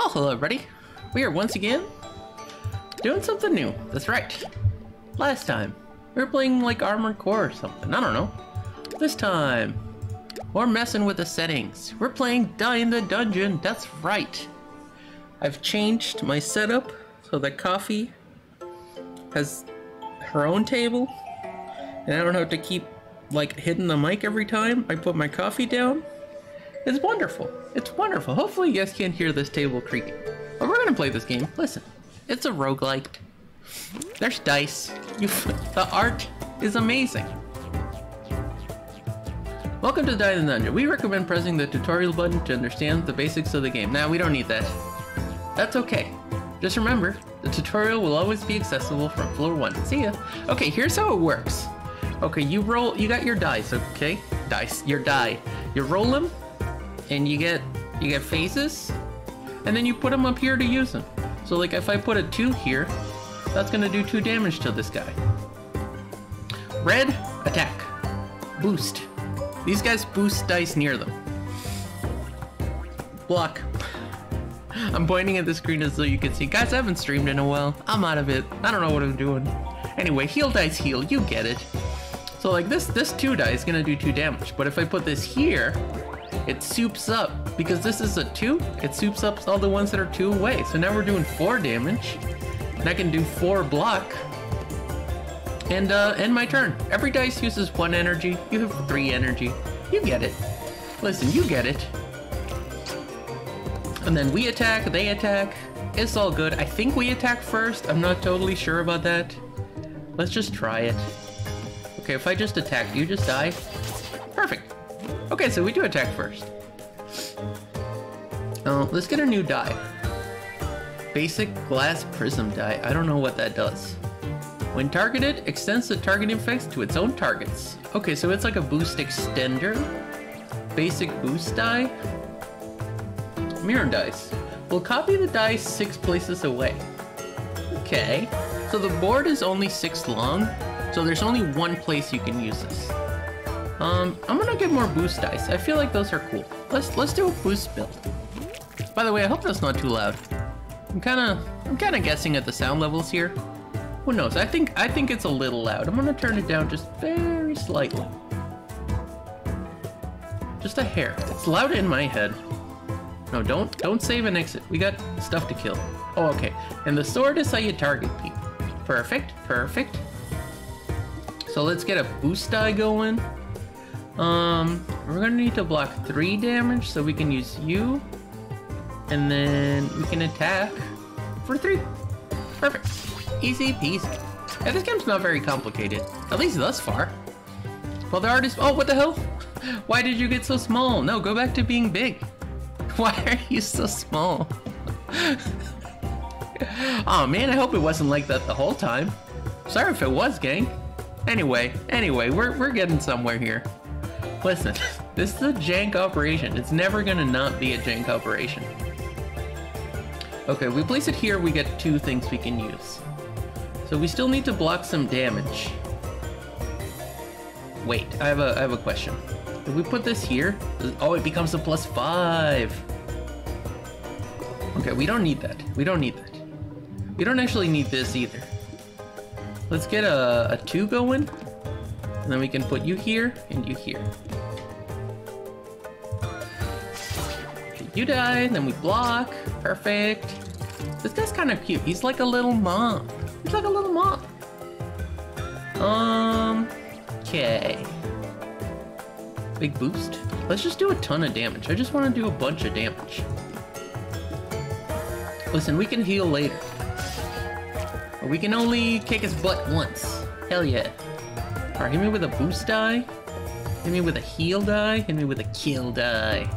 Oh, hello everybody. We are once again doing something new. That's right. Last time, we were playing like Armored Core or something. I don't know. This time, we're messing with the settings. We're playing Die in the Dungeon. That's right. I've changed my setup so that Coffee has her own table. And I don't have to keep like hitting the mic every time I put my coffee down. It's wonderful. It's wonderful. Hopefully you guys can't hear this table creaking. But we're gonna play this game. Listen, it's a roguelike. There's dice. The art is amazing. Welcome to Die the Dungeon. We recommend pressing the tutorial button to understand the basics of the game. Now, we don't need that. That's okay. Just remember, the tutorial will always be accessible from floor one. See ya. Okay, here's how it works. Okay, you roll, you got your dice, okay? Dice, your die. You roll them, and you get, you get phases, and then you put them up here to use them. So like if I put a two here, that's gonna do two damage to this guy. Red, attack. Boost. These guys boost dice near them. Block. I'm pointing at the screen so you can see. Guys, I haven't streamed in a while. I'm out of it. I don't know what I'm doing. Anyway, heal dice heal. You get it. So like this, this two die is gonna do two damage. But if I put this here, it soups up. Because this is a two, it soups up all the ones that are two away. So now we're doing four damage. And I can do four block. And uh, end my turn. Every dice uses one energy. You have three energy. You get it. Listen, you get it. And then we attack, they attack. It's all good. I think we attack first. I'm not totally sure about that. Let's just try it. Okay, if I just attack, you just die? Perfect. Okay, so we do attack first. Oh, let's get a new die. Basic glass prism die. I don't know what that does. When targeted, extends the target effects to its own targets. Okay, so it's like a boost extender. Basic boost die. Mirror dice. We'll copy the die six places away. Okay. So the board is only six long, so there's only one place you can use this. Um, I'm gonna get more boost dice. I feel like those are cool. Let's let's do a boost build. By the way, I hope that's not too loud. I'm kinda I'm kinda guessing at the sound levels here. Who knows? I think I think it's a little loud. I'm gonna turn it down just very slightly. Just a hair. It's loud in my head. No, don't don't save and exit. We got stuff to kill. Oh, okay. And the sword is how you target people. Perfect, perfect. So let's get a boost die going. Um, we're gonna need to block three damage so we can use you. And then we can attack for three. Perfect. Easy peasy. Yeah, this game's not very complicated. At least thus far. Well, the artist- oh, what the hell? Why did you get so small? No, go back to being big. Why are you so small? oh man, I hope it wasn't like that the whole time. Sorry if it was, gang. Anyway, anyway, we're, we're getting somewhere here. Listen, this is a jank operation. It's never gonna not be a jank operation. Okay, we place it here, we get two things we can use. So we still need to block some damage. Wait, I have a, I have a question. If we put this here, oh, it becomes a plus five. Okay, we don't need that. We don't need that. We don't actually need this either. Let's get a, a two going. And then we can put you here and you here. Okay, you die, then we block. Perfect. This guy's kind of cute. He's like a little mom. He's like a little mom. Um, okay. Big boost. Let's just do a ton of damage. I just want to do a bunch of damage. Listen, we can heal later. But we can only kick his butt once. Hell yeah. Alright, hit me with a boost die. Hit me with a heal die. Hit me with a kill die.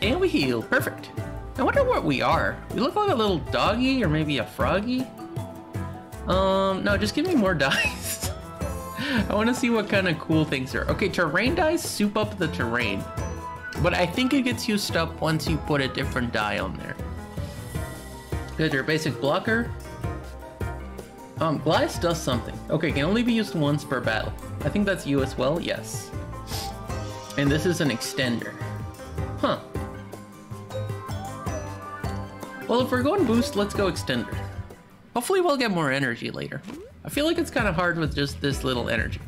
And we heal. Perfect. I wonder what we are. We look like a little doggy or maybe a froggy. Um, no, just give me more dice. I want to see what kind of cool things are. Okay, terrain dice soup up the terrain. But I think it gets used up once you put a different die on there. Good, your basic blocker. Um, Glass does something. Okay, can only be used once per battle. I think that's you as well, yes. And this is an extender. Huh. Well, if we're going boost, let's go extender. Hopefully we'll get more energy later. I feel like it's kind of hard with just this little energy.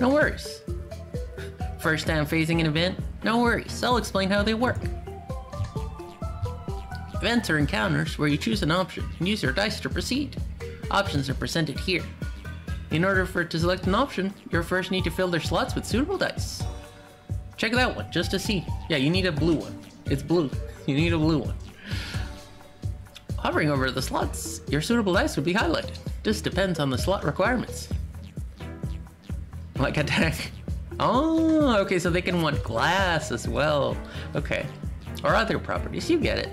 No worries. First time phasing an event? No worries, I'll explain how they work. Events are encounters where you choose an option and use your dice to proceed. Options are presented here. In order for it to select an option, you first need to fill their slots with suitable dice. Check that one, just to see. Yeah, you need a blue one. It's blue. You need a blue one. Hovering over the slots, your suitable dice would be highlighted. This depends on the slot requirements. Like attack. Oh, okay, so they can want glass as well. Okay. Or other properties, you get it.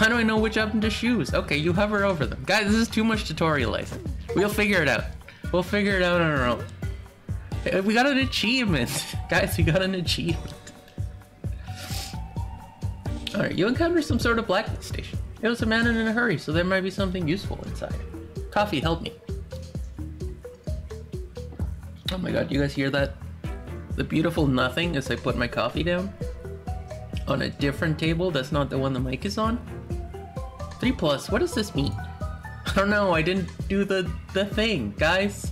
How do I know which option to choose? Okay, you hover over them. Guys, this is too much tutorializing. We'll figure it out. We'll figure it out on our own. We got an achievement. Guys, we got an achievement. Alright, you encounter some sort of blacklist station. It was a man in a hurry, so there might be something useful inside. Coffee, help me. Oh my god, you guys hear that? The beautiful nothing as I put my coffee down? On a different table that's not the one the mic is on? 3 plus, what does this mean? I don't know, I didn't do the, the thing, guys.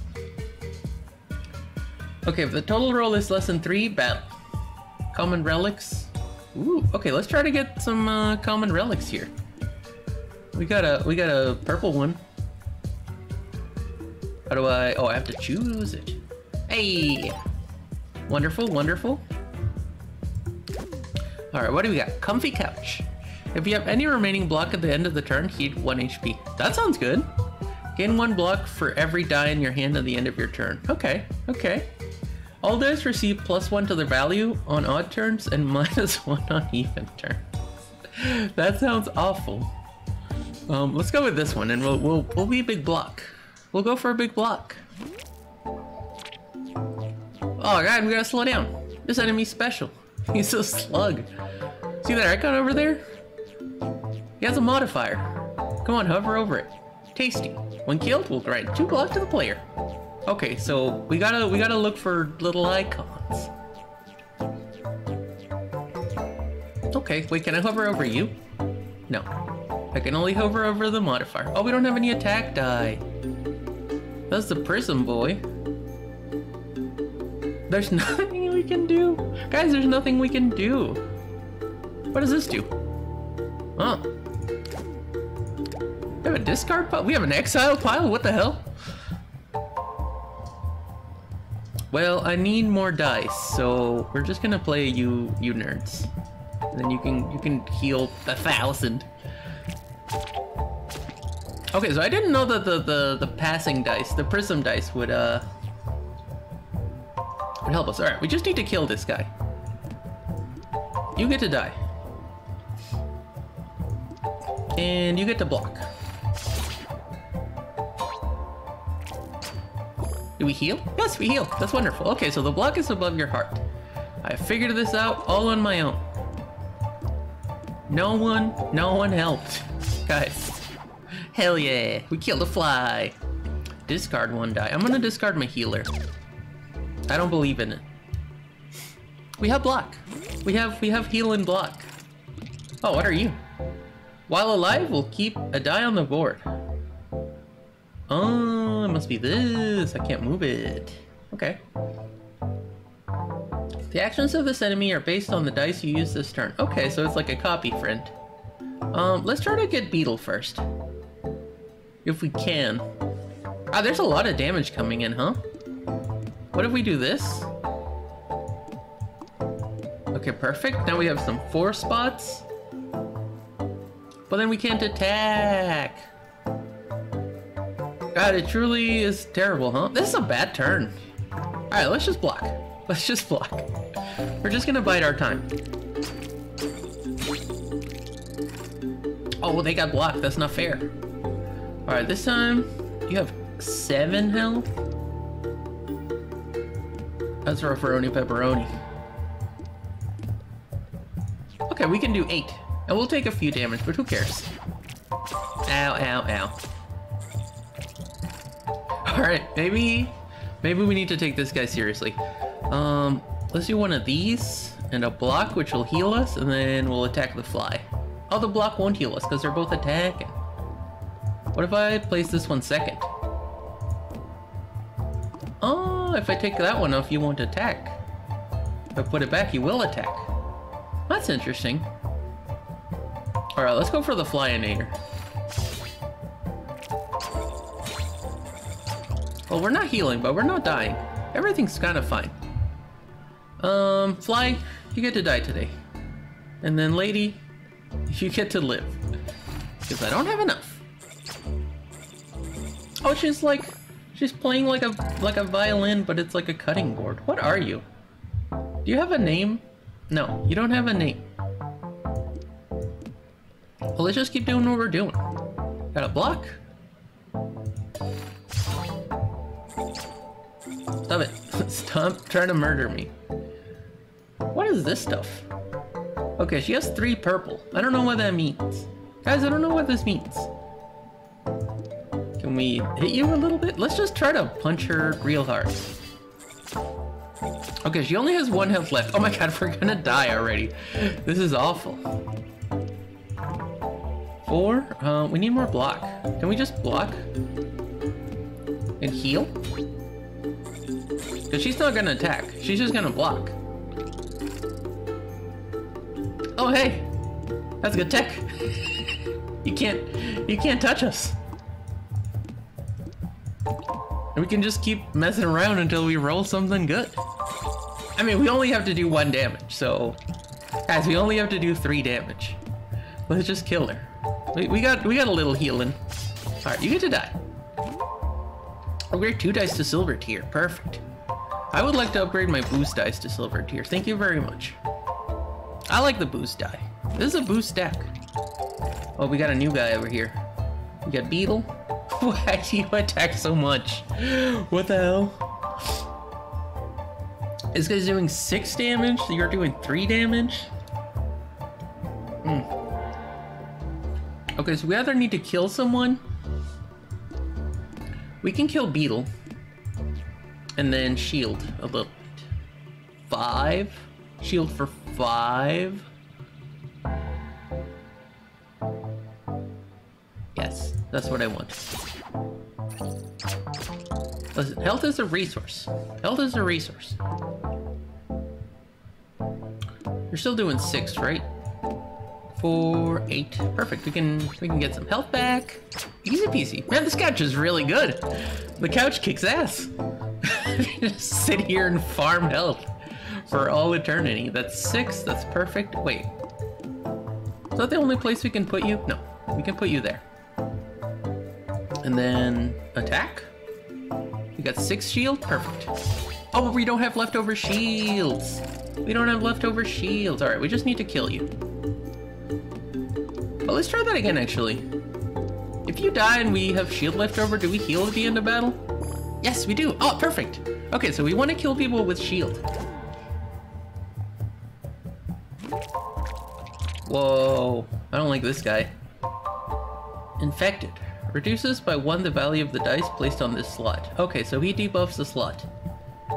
Okay, if the total roll is less than 3, battle. Common relics. Ooh, okay, let's try to get some uh, common relics here. We got a we got a purple one. How do I? Oh, I have to choose it. Hey, wonderful, wonderful. All right, what do we got? Comfy couch. If you have any remaining block at the end of the turn, heal one HP. That sounds good. Gain one block for every die in your hand at the end of your turn. Okay, okay. All dice receive plus one to their value on odd turns and minus one on even turns. that sounds awful. Um, let's go with this one, and we'll we'll we'll be a big block. We'll go for a big block. Oh god, we gotta slow down. This enemy's special. He's a slug. See that icon over there? He has a modifier. Come on, hover over it. Tasty. When killed, we'll grant two block to the player. Okay, so we gotta we gotta look for little icons. Okay, wait, can I hover over you? No. I can only hover over the modifier. Oh, we don't have any attack die. That's the prism boy. There's nothing we can do. Guys, there's nothing we can do. What does this do? Oh. We have a discard pile? We have an exile pile? What the hell? Well, I need more dice, so we're just gonna play you you nerds. And then you can you can heal a thousand. Okay, so I didn't know that the, the, the passing dice, the prism dice would uh would help us. Alright, we just need to kill this guy. You get to die. And you get to block. Do we heal? Yes, we heal. That's wonderful. Okay, so the block is above your heart. I figured this out all on my own. No one, no one helped. Guys, hell yeah, we killed a fly. Discard one die. I'm gonna discard my healer. I don't believe in it. We have block. We have we have heal and block. Oh, what are you? While alive, we'll keep a die on the board. Oh, must be this. I can't move it. Okay. The actions of this enemy are based on the dice you use this turn. Okay, so it's like a copy, friend. Um, let's try to get Beetle first. If we can. Ah, there's a lot of damage coming in, huh? What if we do this? Okay, perfect. Now we have some four spots. But then we can't attack. God, it truly is terrible, huh? This is a bad turn. Alright, let's just block. Let's just block. We're just gonna bide our time. Oh, well they got blocked. That's not fair. Alright, this time you have seven health. That's rufferoni pepperoni. Okay, we can do eight. And we'll take a few damage, but who cares? Ow, ow, ow. Alright, maybe... Maybe we need to take this guy seriously. Um, let's do one of these and a block, which will heal us, and then we'll attack the fly. Oh, the block won't heal us because they're both attacking. What if I place this one second? Oh, if I take that one off, you won't attack. If I put it back, you will attack. That's interesting. Alright, let's go for the Flyinator. We're not healing, but we're not dying. Everything's kind of fine. Um, Fly, you get to die today. And then Lady, you get to live. Because I don't have enough. Oh, she's like, she's playing like a like a violin, but it's like a cutting board. What are you? Do you have a name? No, you don't have a name. Well, let's just keep doing what we're doing. Got a block? Stop it. Stop trying to murder me. What is this stuff? Okay, she has three purple. I don't know what that means. Guys, I don't know what this means. Can we hit you a little bit? Let's just try to punch her real hard. Okay, she only has one health left. Oh my god, we're gonna die already. This is awful. Four? Uh, we need more block. Can we just block? And heal? Because she's not gonna attack. She's just gonna block. Oh hey! That's a good tech. you can't you can't touch us. And we can just keep messing around until we roll something good. I mean, we only have to do one damage, so... Guys, we only have to do three damage. Let's just kill her. We, we got we got a little healing. Alright, you get to die. Oh, Upgrade two dice to silver tier. Perfect. I would like to upgrade my boost dice to silver tier. Thank you very much. I like the boost die. This is a boost deck. Oh, we got a new guy over here. We got Beetle. Why do you attack so much? What the hell? This guy's doing six damage, you're doing three damage? Hmm. Okay, so we either need to kill someone. We can kill Beetle. And then shield a little bit. Five? Shield for five? Yes, that's what I want. Listen, health is a resource. Health is a resource. You're still doing six, right? Four, eight. Perfect. We can we can get some health back. Easy peasy. Man, this couch is really good. The couch kicks ass. Just sit here and farm health for all eternity. That's six. That's perfect. Wait. Is that the only place we can put you? No. We can put you there. And then attack? We got six shield? Perfect. Oh, but we don't have leftover shields. We don't have leftover shields. All right, we just need to kill you. But let's try that again, actually. If you die and we have shield left over, do we heal at the end of battle? Yes, we do. Oh, perfect. Okay, so we want to kill people with shield. Whoa, I don't like this guy. Infected. Reduces by one the value of the dice placed on this slot. Okay, so he debuffs the slot.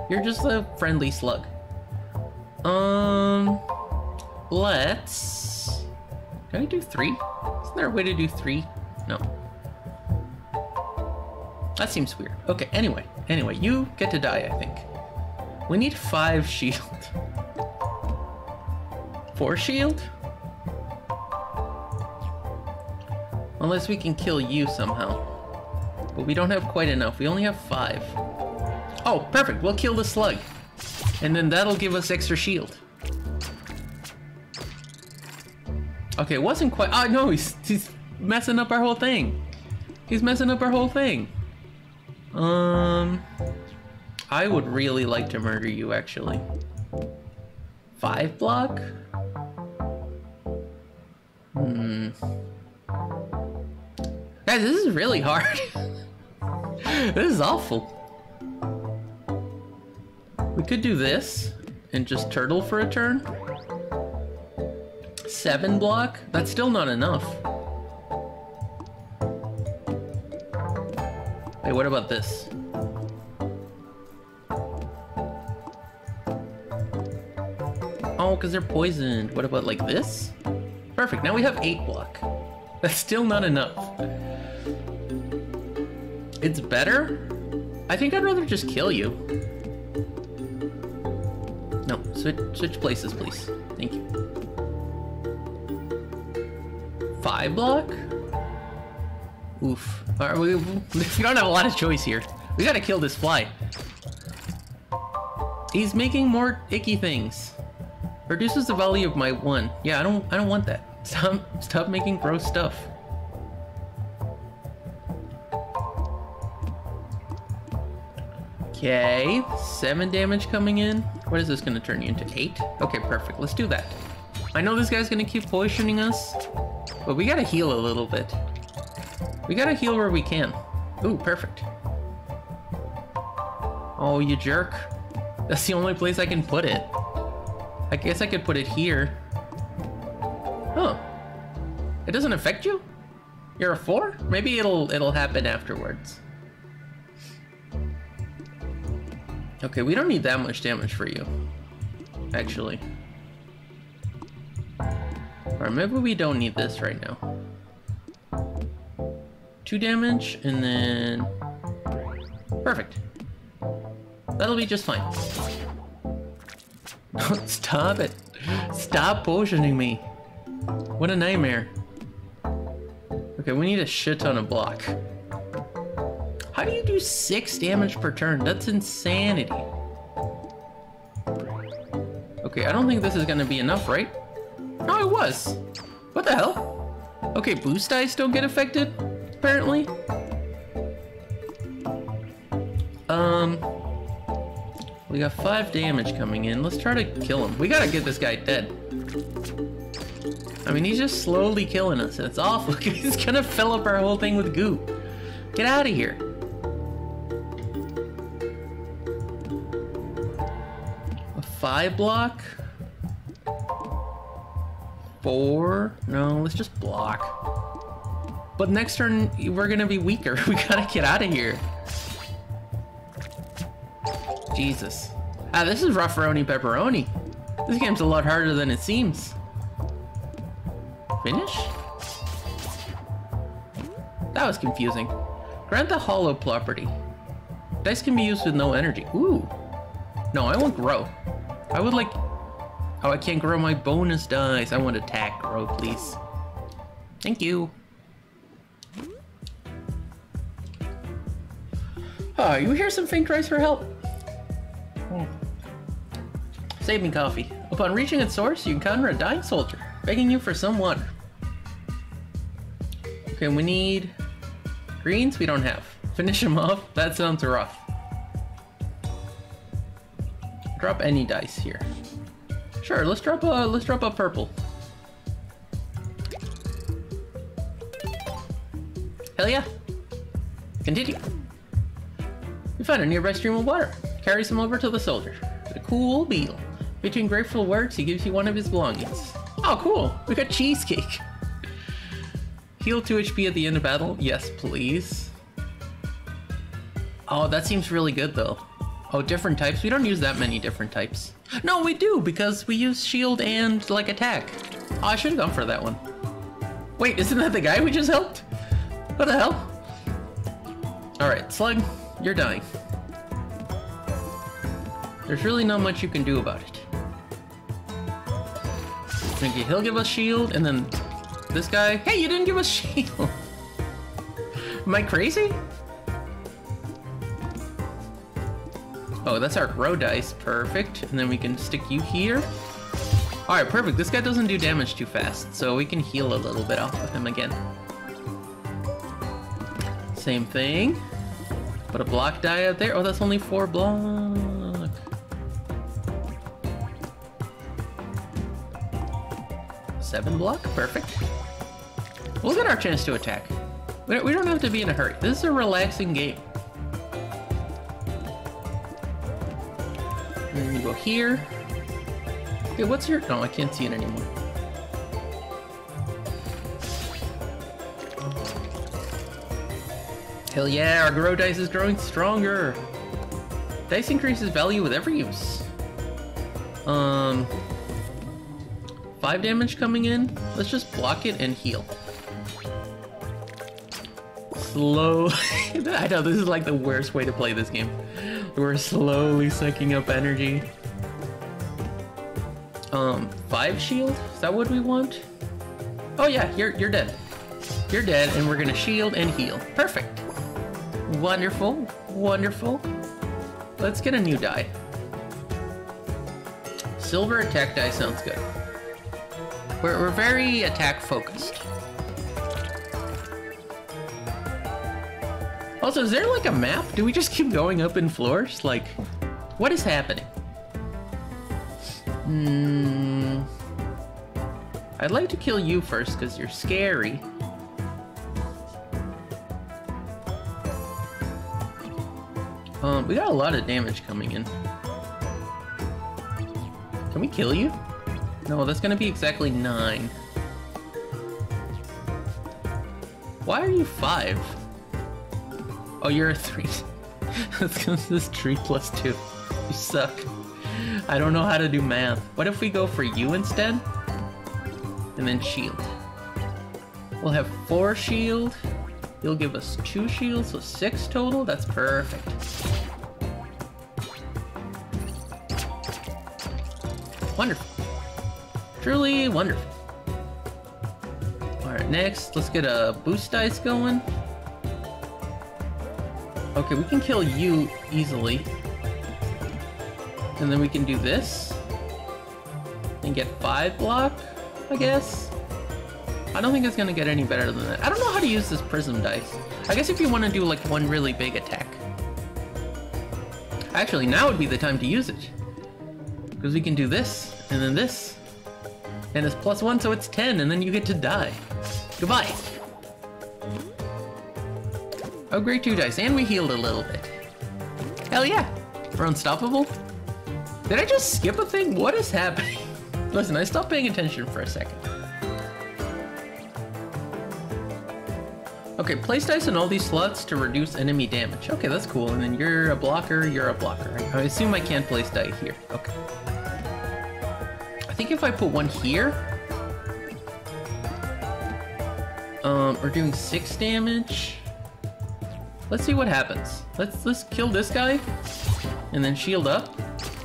You're just a friendly slug. Um, let's... Can I do three? Isn't there a way to do three? No. That seems weird. Okay, anyway. Anyway, you get to die, I think. We need five shield. Four shield? Unless we can kill you somehow. But we don't have quite enough. We only have five. Oh, perfect. We'll kill the slug. And then that'll give us extra shield. Okay, it wasn't quite... Oh, no, he's, he's messing up our whole thing. He's messing up our whole thing. Um... I would really like to murder you, actually. Five block? Hmm... Guys, this is really hard. this is awful. We could do this and just turtle for a turn. Seven block? That's still not enough. Hey, what about this? Oh, because they're poisoned. What about like this? Perfect, now we have 8 block. That's still not enough. It's better? I think I'd rather just kill you. No, switch, switch places, please. Five block? Oof. Right, we, we don't have a lot of choice here. We gotta kill this fly. He's making more icky things. Reduces the value of my one. Yeah, I don't I don't want that. Stop stop making gross stuff. Okay, seven damage coming in. What is this gonna turn you into? Eight? Okay, perfect. Let's do that. I know this guy's gonna keep poisoning us, but we gotta heal a little bit. We gotta heal where we can. Ooh, perfect. Oh, you jerk. That's the only place I can put it. I guess I could put it here. Huh. It doesn't affect you? You're a four? Maybe it'll it'll happen afterwards. Okay, we don't need that much damage for you. Actually. Alright, maybe we don't need this right now. Two damage, and then... Perfect. That'll be just fine. Stop it. Stop potioning me. What a nightmare. Okay, we need a shit ton of block. How do you do six damage per turn? That's insanity. Okay, I don't think this is gonna be enough, right? Was. What the hell? Okay, boost dice don't get affected, apparently. Um, we got five damage coming in. Let's try to kill him. We gotta get this guy dead. I mean, he's just slowly killing us, and it's awful. he's gonna fill up our whole thing with goo. Get out of here. A five block? Four? No, let's just block. But next turn, we're gonna be weaker. We gotta get out of here. Jesus. Ah, this is rufferoni pepperoni. This game's a lot harder than it seems. Finish? That was confusing. Grant the hollow property. Dice can be used with no energy. Ooh. No, I won't grow. I would like... Oh, I can't grow my bonus dice. I want attack grow, please. Thank you. Oh, you hear some faint cries for help? Hmm. Save me coffee. Upon reaching its source, you encounter a dying soldier, begging you for some water. Okay, we need greens we don't have. Finish him off. That sounds rough. Drop any dice here. Sure, let's drop a let's drop a purple. Hell yeah. Continue. You find a nearby stream of water. Carries him over to the soldier. The cool beetle. Between grateful words, he gives you one of his belongings. Oh, cool. We got cheesecake. Heal 2 HP at the end of battle? Yes, please. Oh, that seems really good, though. Oh, different types? We don't use that many different types. No, we do, because we use shield and, like, attack. Oh, I should have gone for that one. Wait, isn't that the guy we just helped? What the hell? Alright, Slug, you're dying. There's really not much you can do about it. Okay, he'll give us shield, and then this guy... Hey, you didn't give us shield! Am I crazy? Oh, that's our grow dice. Perfect. And then we can stick you here. Alright, perfect. This guy doesn't do damage too fast, so we can heal a little bit off of him again. Same thing. Put a block die out there. Oh, that's only four block. Seven block? Perfect. We'll get our chance to attack. We don't have to be in a hurry. This is a relaxing game. Go here. Okay, what's your... No, I can't see it anymore. Hell yeah, our grow dice is growing stronger. Dice increases value with every use. Um, Five damage coming in. Let's just block it and heal. Slow. I know this is like the worst way to play this game. We're slowly sucking up energy. Um, five shield? Is that what we want? Oh yeah, you're you're dead. You're dead, and we're gonna shield and heal. Perfect. Wonderful, wonderful. Let's get a new die. Silver attack die sounds good. We're, we're very attack focused. Also, is there like a map? Do we just keep going up in floors? Like, what is happening? Hmm. I'd like to kill you first because you're scary. Um, we got a lot of damage coming in. Can we kill you? No, that's gonna be exactly nine. Why are you five? Oh, you're a three. that's because this three plus two. You suck. I don't know how to do math. What if we go for you instead? And then shield. We'll have four shield. You'll give us two shields, so six total. That's perfect. Wonderful. Truly wonderful. Alright, next, let's get a boost dice going. Okay, we can kill you easily. And then we can do this. And get five block, I guess. I don't think it's gonna get any better than that. I don't know how to use this prism dice. I guess if you want to do like one really big attack. Actually, now would be the time to use it. Because we can do this, and then this. And it's plus one, so it's 10, and then you get to die. Goodbye. Oh, great two dice, and we healed a little bit. Hell yeah, we're unstoppable. Did I just skip a thing? What is happening? Listen, I stopped paying attention for a second. Okay, place dice in all these slots to reduce enemy damage. Okay, that's cool. And then you're a blocker, you're a blocker. I assume I can't place die here. Okay. I think if I put one here... Um, we're doing six damage. Let's see what happens. Let's let's kill this guy, and then shield up.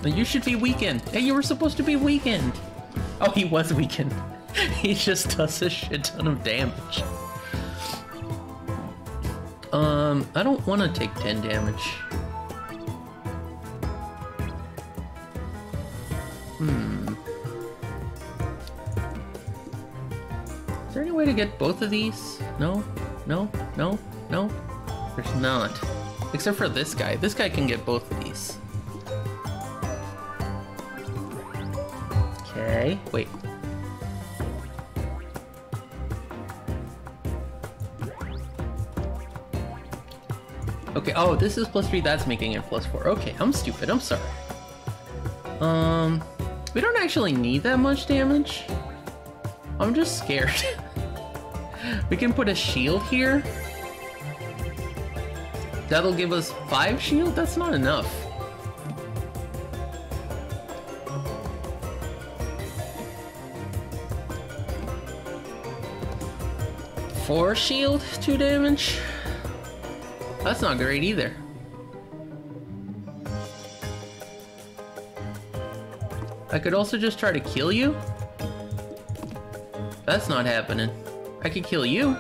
You should be weakened. Hey, you were supposed to be weakened. Oh, he was weakened. he just does a shit ton of damage. Um, I don't want to take 10 damage. Hmm. Is there any way to get both of these? No? No? No? No? There's not. Except for this guy. This guy can get both of these. Okay, wait. Okay, oh, this is plus three, that's making it plus four. Okay, I'm stupid, I'm sorry. Um, we don't actually need that much damage. I'm just scared. we can put a shield here. That'll give us five shield? That's not enough. Four shield, two damage? That's not great either. I could also just try to kill you? That's not happening. I could kill you.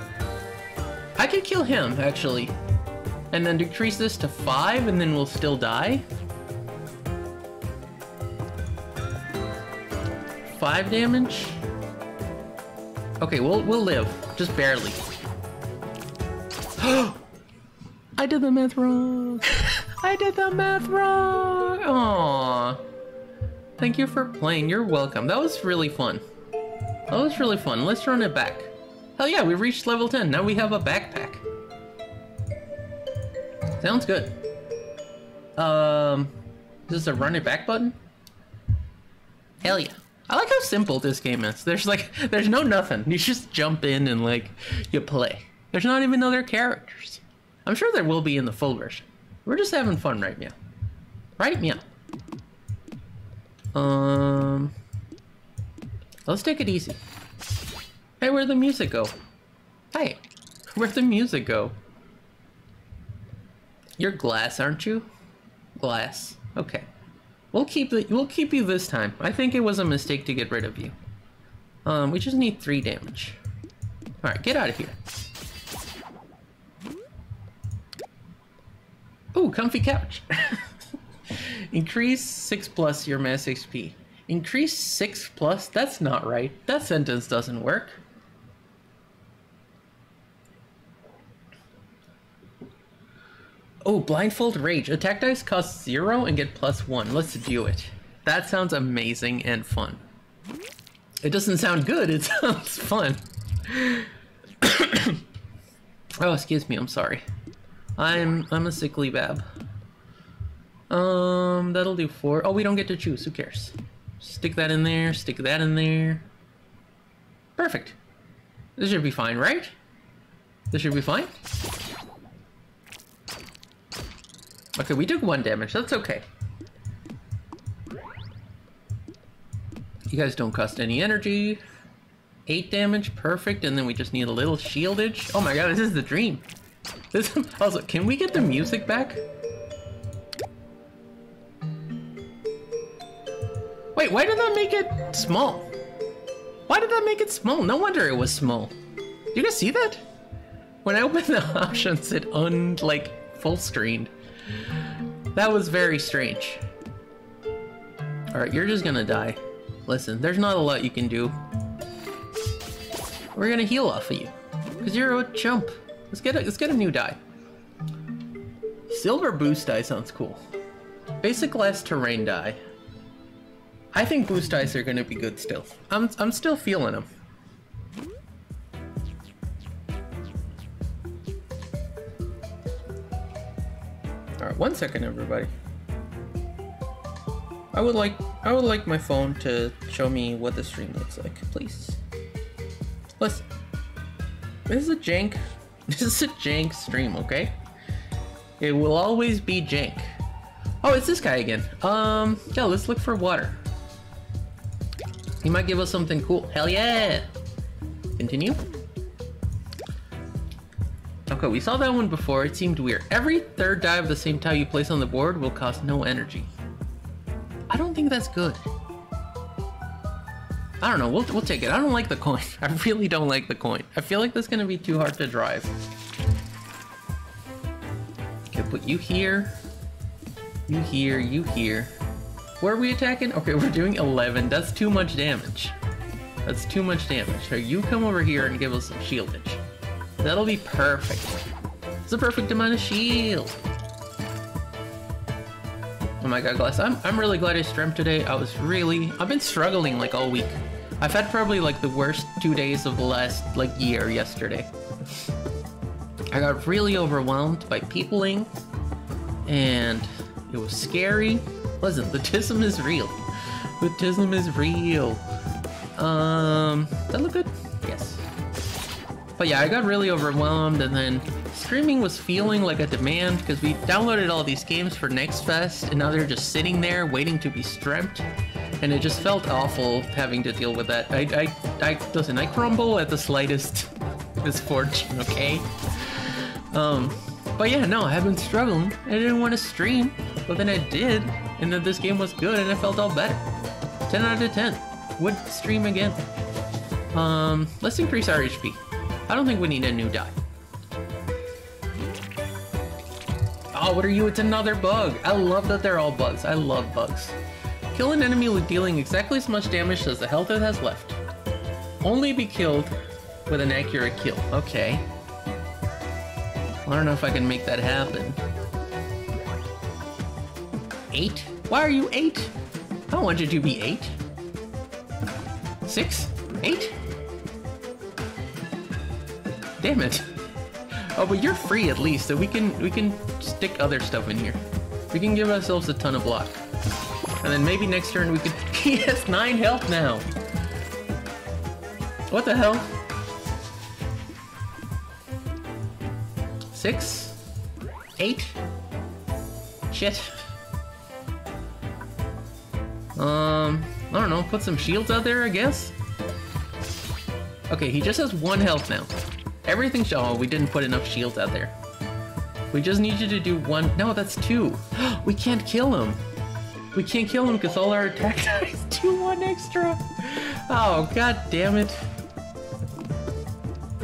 I could kill him, actually. And then decrease this to 5 and then we'll still die? 5 damage? Okay, we'll, we'll live. Just barely. I did the math wrong! I did the math wrong! Aww. Thank you for playing. You're welcome. That was really fun. That was really fun. Let's run it back. Hell yeah, we reached level 10. Now we have a backpack. Sounds good. Um, is this a run it back button? Hell yeah. I like how simple this game is. There's like, there's no nothing. You just jump in and like, you play. There's not even other characters. I'm sure there will be in the full version. We're just having fun right now. Right, meow. Um, Let's take it easy. Hey, where'd the music go? Hey, where'd the music go? You're glass, aren't you? Glass. Okay. We'll keep the we'll keep you this time. I think it was a mistake to get rid of you. Um, we just need three damage. Alright, get out of here. Ooh, comfy couch. Increase 6 plus your mass XP. Increase 6 plus? That's not right. That sentence doesn't work. Oh, Blindfold Rage. Attack dice cost 0 and get plus 1. Let's do it. That sounds amazing and fun. It doesn't sound good, it sounds fun. oh, excuse me, I'm sorry. I'm I'm a sickly bab. Um, that'll do four. Oh, we don't get to choose. Who cares? Stick that in there. Stick that in there. Perfect. This should be fine, right? This should be fine. Okay, we took one damage. That's okay. You guys don't cost any energy. Eight damage, perfect. And then we just need a little shieldage. Oh my god, this is the dream. This also, can we get the music back? Wait, why did that make it small? Why did that make it small? No wonder it was small. You guys see that? When I opened the options, it un like full screened. That was very strange. Alright, you're just gonna die. Listen, there's not a lot you can do. We're gonna heal off of you. Because you're a chump. Let's get a, let's get a new die. Silver boost die sounds cool. Basic glass terrain die. I think boost dice are gonna be good still. I'm I'm still feeling them. All right, one second, everybody. I would like I would like my phone to show me what the stream looks like, please. Listen, this is a jank. This is a jank stream, okay? It will always be jank. Oh, it's this guy again. Um, yeah, let's look for water. He might give us something cool. Hell yeah! Continue. Okay, we saw that one before. It seemed weird. Every third die of the same tile you place on the board will cost no energy. I don't think that's good. I don't know, we'll, we'll take it. I don't like the coin. I really don't like the coin. I feel like that's gonna be too hard to drive. Okay, put you here. You here, you here. Where are we attacking? Okay, we're doing 11. That's too much damage. That's too much damage. So you come over here and give us some shieldage. That'll be perfect. It's a perfect amount of shield. Oh my god, Glass, I'm, I'm really glad I streamed today. I was really... I've been struggling like all week. I've had probably like the worst two days of the last like year yesterday. I got really overwhelmed by peopling and it was scary Listen, the tism is real. The tism is real. Um, that look good? Yes. But yeah, I got really overwhelmed and then streaming was feeling like a demand because we downloaded all these games for Next Fest and now they're just sitting there waiting to be streamed. And it just felt awful having to deal with that. I, I, I, listen, I crumble at the slightest misfortune, okay? Um, but yeah, no, I've been struggling. I didn't want to stream, but then I did, and then this game was good, and I felt all better. 10 out of 10. Would stream again. Um, let's increase our HP. I don't think we need a new die. Oh, what are you? It's another bug. I love that they're all bugs. I love bugs. Kill an enemy with dealing exactly as much damage as the health it has left. Only be killed with an accurate kill. Okay. I don't know if I can make that happen. Eight? Why are you eight? I don't want you to be eight. Six? Eight? Damn it. Oh, but you're free at least, so we can we can stick other stuff in here. We can give ourselves a ton of block. And then maybe next turn we could... he has 9 health now! What the hell? Six? Eight? Shit. Um, I don't know, put some shields out there, I guess? Okay, he just has one health now. Everything's... Oh, we didn't put enough shields out there. We just need you to do one... No, that's two. we can't kill him. We can't kill him because all our attack dice do one extra. Oh, god damn it.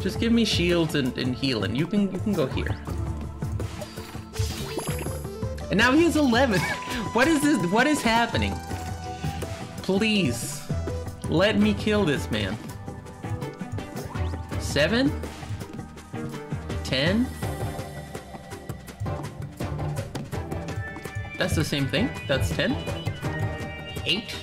Just give me shields and, and healing. You can you can go here. And now he has 11. what is this? What is happening? Please, let me kill this man. Seven? Ten? That's the same thing. That's ten. Eight?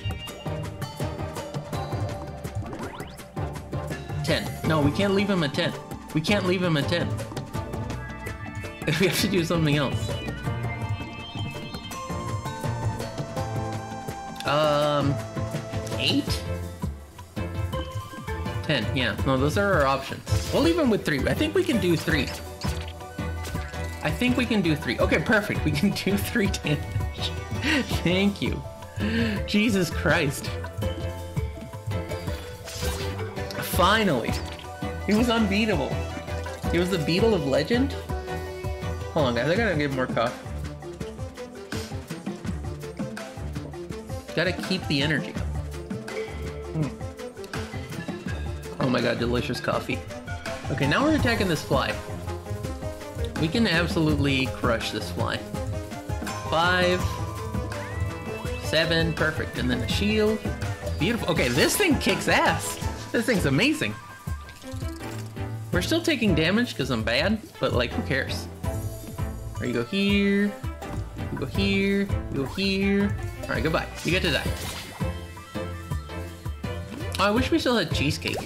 Ten. No, we can't leave him at ten. We can't leave him at ten. We have to do something else. Um, eight? Ten, yeah. No, those are our options. We'll leave him with three. I think we can do three. I think we can do three. Okay, perfect. We can do three damage. Thank you. Jesus Christ. Finally. He was unbeatable. He was the Beetle of Legend? Hold on, guys. I gotta give more coffee. Gotta keep the energy Mm. Oh my god, delicious coffee. Okay, now we're attacking this fly. We can absolutely crush this fly. Five, seven, perfect. And then a shield. Beautiful. Okay, this thing kicks ass. This thing's amazing. We're still taking damage because I'm bad, but like, who cares? Or you go here, you go here, you go here, Alright, goodbye. You get to die. Oh, I wish we still had cheesecake.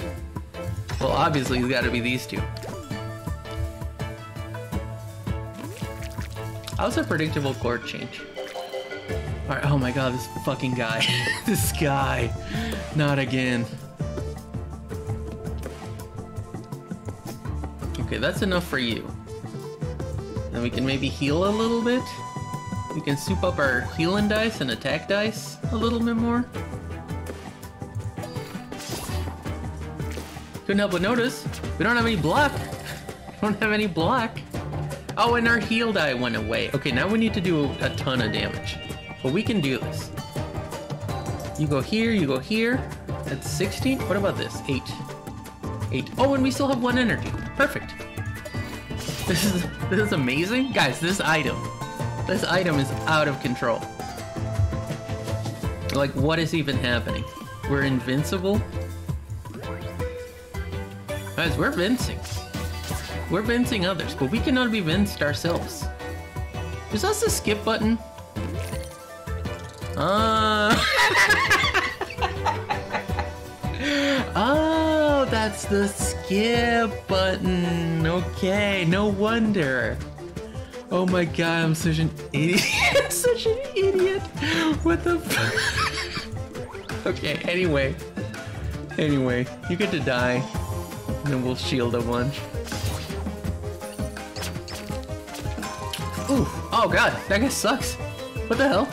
Well, obviously, it's gotta be these two. How's a predictable chord change? Alright, oh my god, this fucking guy. this guy. Not again. Okay, that's enough for you. And we can maybe heal a little bit. We can soup up our healing dice and attack dice a little bit more. Couldn't help but notice, we don't have any block. Don't have any block. Oh, and our heal die went away. Okay, now we need to do a ton of damage. But we can do this. You go here, you go here. That's 16. What about this? 8. 8. Oh, and we still have one energy. Perfect. This is this is amazing. Guys, this item this item is out of control. Like, what is even happening? We're invincible? Guys, we're vincing. We're vincing others, but we cannot be vinced ourselves. Is that the skip button? Uh... oh, that's the skip button. Okay, no wonder. Oh my god, I'm such an idiot. such an idiot. What the okay, anyway. Anyway, you get to die. And then we'll shield a bunch. Ooh, oh god, that guy sucks. What the hell?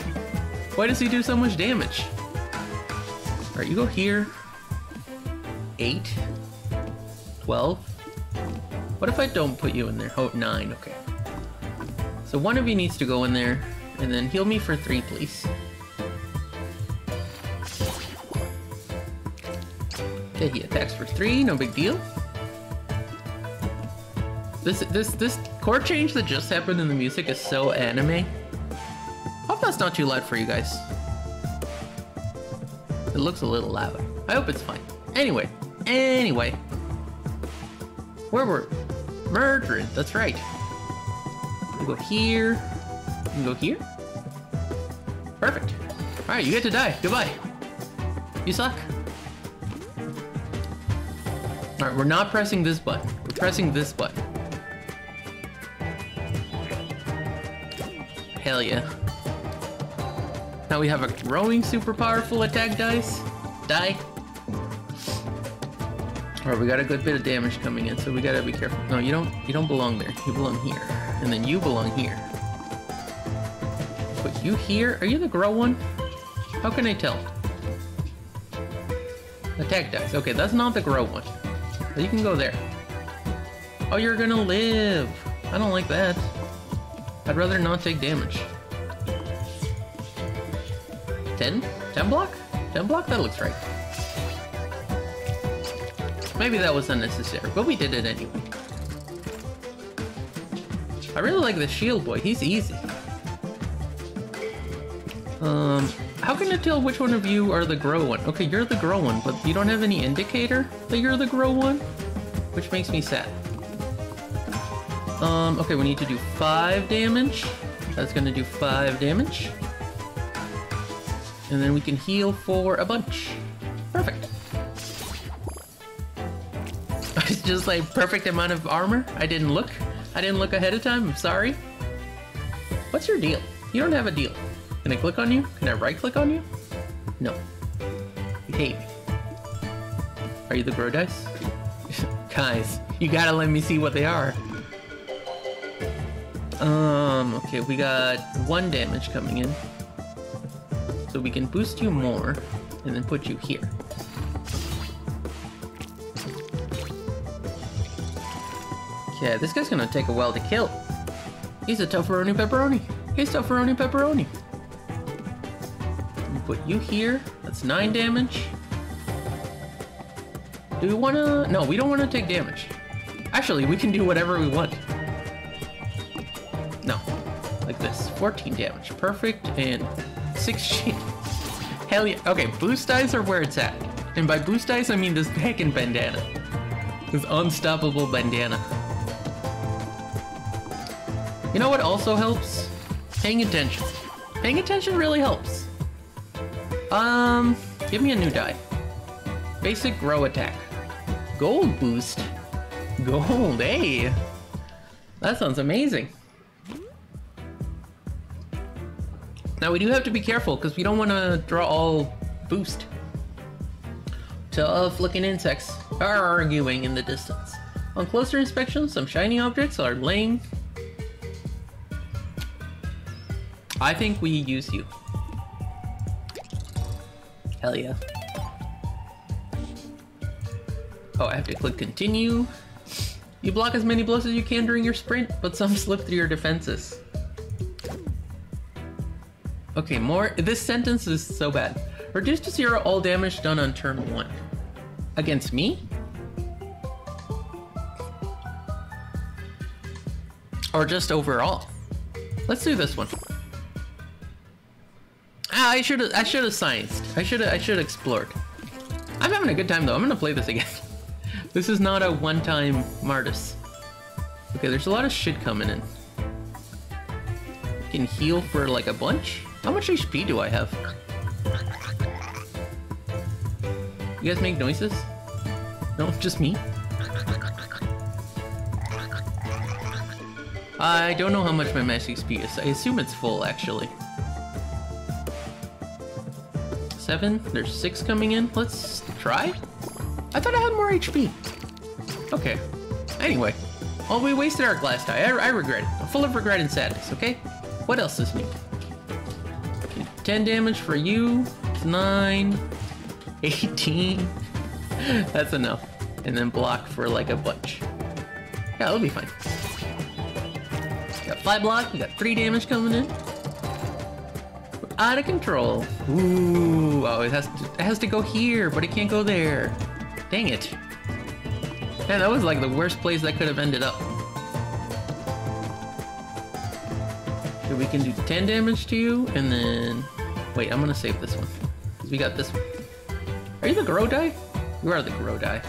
Why does he do so much damage? Alright, you go here. 8. 12. What if I don't put you in there? Oh, 9, okay. So one of you needs to go in there, and then heal me for three, please. Okay, he attacks for three, no big deal. This this this chord change that just happened in the music is so anime. Hope that's not too loud for you guys. It looks a little loud. I hope it's fine. Anyway, anyway. Where were murdering? That's right. You go here. You go here. Perfect. Alright, you get to die. Goodbye. You suck. Alright, we're not pressing this button. We're pressing this button. Hell yeah. Now we have a growing super powerful attack dice. Die. Alright, we got a good bit of damage coming in, so we gotta be careful. No, you don't you don't belong there. You belong here. And then you belong here. But you here? Are you the grow one? How can I tell? Attack dice. Okay, that's not the grow one. You can go there. Oh, you're gonna live. I don't like that. I'd rather not take damage. 10? 10 block? 10 block? That looks right. Maybe that was unnecessary, but we did it anyway. I really like the shield boy. He's easy. Um, how can I tell which one of you are the grow one? Okay, you're the grow one, but you don't have any indicator that you're the grow one? Which makes me sad. Um, okay, we need to do 5 damage. That's gonna do 5 damage. And then we can heal for a bunch. Perfect. It's just like perfect amount of armor. I didn't look. I didn't look ahead of time. I'm sorry. What's your deal? You don't have a deal. Can I click on you? Can I right click on you? No. You hate me. Are you the grow dice? Guys, you gotta let me see what they are. Um, okay, we got one damage coming in. So we can boost you more and then put you here. Yeah, this guy's gonna take a while to kill. He's a tougheroni pepperoni. He's tougheroni pepperoni. Put you here. That's nine damage. Do we wanna? No, we don't wanna take damage. Actually, we can do whatever we want. 14 damage. Perfect. And 16. Hell yeah. Okay, boost dice are where it's at. And by boost dice, I mean this heckin' bandana. This unstoppable bandana. You know what also helps? Paying attention. Paying attention really helps. Um, give me a new die. Basic grow attack. Gold boost. Gold, hey. That sounds amazing. Now we do have to be careful because we don't want to draw all boost. Tough looking insects are arguing in the distance. On closer inspection, some shiny objects are laying I think we use you. Hell yeah. Oh, I have to click continue. You block as many blows as you can during your sprint, but some slip through your defenses. Okay, more. This sentence is so bad. Reduce to zero all damage done on turn one. Against me? Or just overall? Let's do this one. Ah, I should I should have scienced. I should I should explored. I'm having a good time though. I'm gonna play this again. this is not a one-time Martis. Okay, there's a lot of shit coming in. can heal for like a bunch. How much HP do I have? You guys make noises? No, just me? I don't know how much my max XP is. I assume it's full, actually seven. There's six coming in. Let's try. I thought I had more HP. Okay. Anyway. Well, we wasted our glass die. I, I regret it. I'm full of regret and sadness, okay? What else is new? Okay, 10 damage for you. 9. 18. That's enough. And then block for like a bunch. Yeah, that'll be fine. Got 5 block. We got 3 damage coming in out of control. Ooh, oh, it has to, it has to go here, but it can't go there. Dang it. Man, that was like the worst place that could have ended up. So we can do 10 damage to you, and then... Wait, I'm gonna save this one. Because we got this one. Are you the grow die? You are the grow die.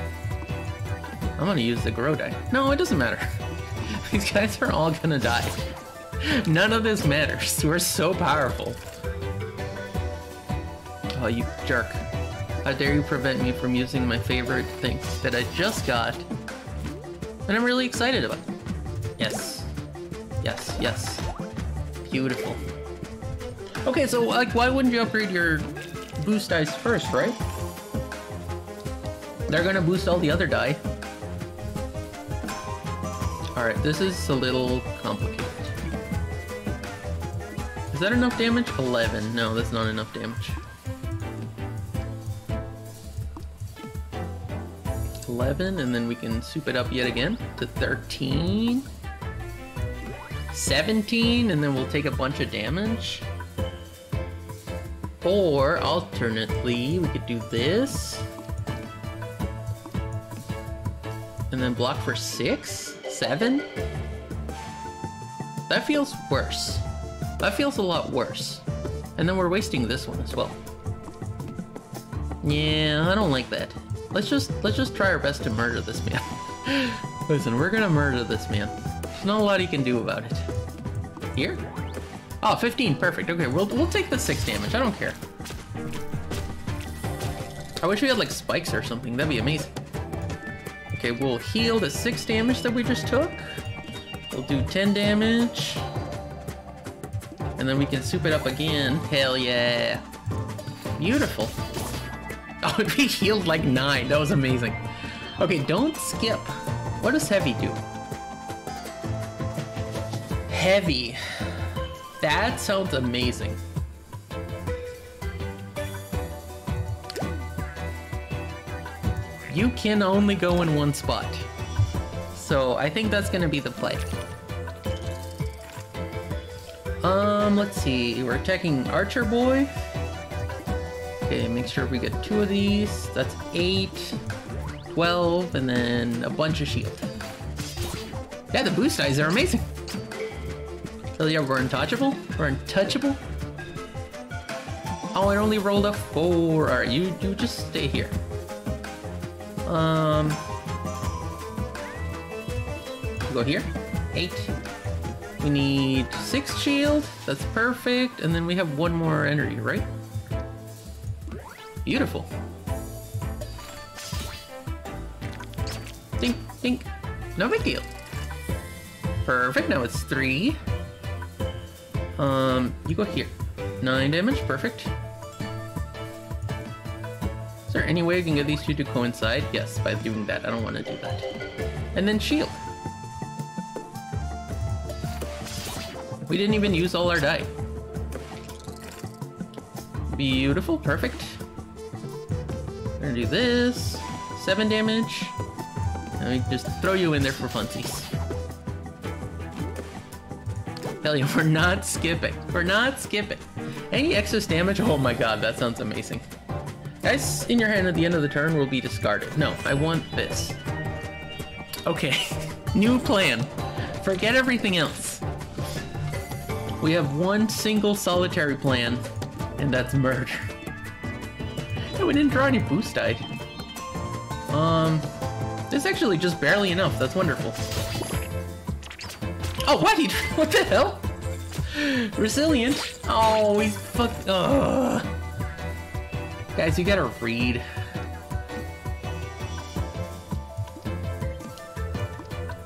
I'm gonna use the grow die. No, it doesn't matter. These guys are all gonna die. None of this matters. We're so powerful. Oh, you jerk. How dare you prevent me from using my favorite thing that I just got and I'm really excited about. it. Yes. Yes, yes. Beautiful. Okay, so like why wouldn't you upgrade your boost dice first, right? They're gonna boost all the other die. Alright, this is a little complicated. Is that enough damage? 11. No, that's not enough damage. 11, and then we can soup it up yet again to 13. 17, and then we'll take a bunch of damage. Or, alternately, we could do this. And then block for 6? 7? That feels worse. That feels a lot worse. And then we're wasting this one as well. Yeah, I don't like that. Let's just let's just try our best to murder this man. Listen, we're gonna murder this man. There's not a lot he can do about it. Here? Oh, 15, perfect. Okay, we'll we'll take the six damage. I don't care. I wish we had like spikes or something. That'd be amazing. Okay, we'll heal the six damage that we just took. We'll do 10 damage. And then we can soup it up again. Hell yeah. Beautiful. Oh, we healed like nine. That was amazing. Okay, don't skip. What does heavy do? Heavy. That sounds amazing. You can only go in one spot. So I think that's gonna be the play. Um, let's see. We're attacking Archer Boy. Okay, make sure we get two of these. That's eight, 12, and then a bunch of shield. Yeah, the boost eyes are amazing. So yeah, we're untouchable. We're untouchable. Oh, it only rolled a four. Alright, you, you just stay here. Um, go here. Eight. We need six shield. That's perfect. And then we have one more energy, right? Beautiful. Dink, dink. No big deal. Perfect. Now it's three. Um, you go here. Nine damage. Perfect. Is there any way I can get these two to coincide? Yes, by doing that. I don't want to do that. And then shield. We didn't even use all our die. Beautiful, perfect. We're gonna do this. Seven damage. And we just throw you in there for funsies. Hell yeah, we're not skipping. We're not skipping. Any excess damage? Oh my god, that sounds amazing. Guys in your hand at the end of the turn will be discarded. No, I want this. Okay, new plan. Forget everything else. We have one single solitary plan, and that's murder. we didn't draw any boost die. Um, this actually just barely enough. That's wonderful. Oh, what? What the hell? Resilient? Oh, he's fuck. Ugh. Guys, you gotta read.